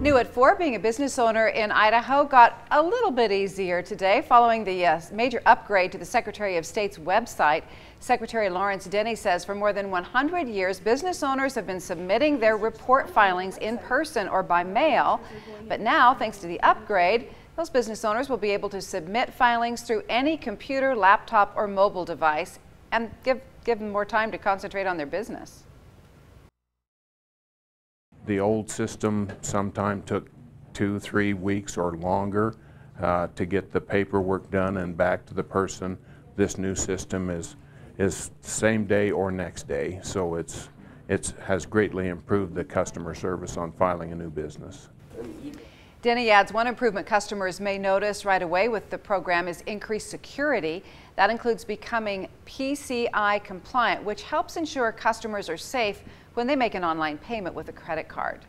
New at 4, being a business owner in Idaho got a little bit easier today following the uh, major upgrade to the Secretary of State's website. Secretary Lawerence Denney says for more than 100 years, business owners have been submitting their report filings in person or by mail. But now, thanks to the upgrade, those business owners will be able to submit filings through any computer, laptop, or mobile device and give, give them more time to concentrate on their business. The old system sometime took two, three weeks or longer uh, to get the paperwork done and back to the person. This new system is is same day or next day, so it's it's has greatly improved the customer service on filing a new business. Denney adds one improvement customers may notice right away with the program is increased security. That includes becoming PCI compliant, which helps ensure customers are safe when they make an online payment with a credit card.